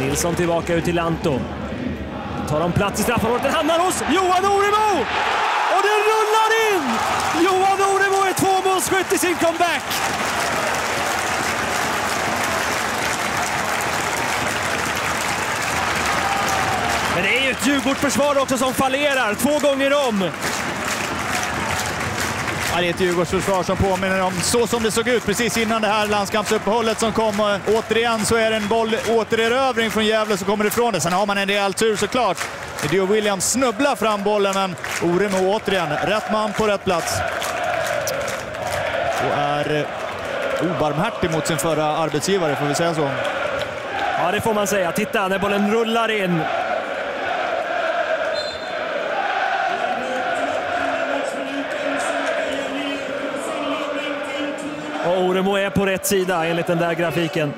Nilsson tillbaka ut till Lanto. Tar de plats i straffområdet. Den hamnar hos Johan Oremo! Och den rullar in! Johan Oremo är tvåmålsskytt i sin comeback! Men det är ju ett Djurgårdsförsvar också som fallerar två gånger om. Ja, det är ett Djurgårdsförsvar som påminner om så som det såg ut precis innan det här landskampsuppehållet som kom. Och återigen så är det en boll återerövring från Gävle som kommer ifrån det. Sen har man en rejäl tur såklart. Dio Williams snubblar fram bollen, men Oremo återigen rätt man på rätt plats. Och är obarmhärtig mot sin förra arbetsgivare, får vi säga så. Ja, det får man säga. Titta när bollen rullar in. Och Oremo är på rätt sida enligt den där grafiken.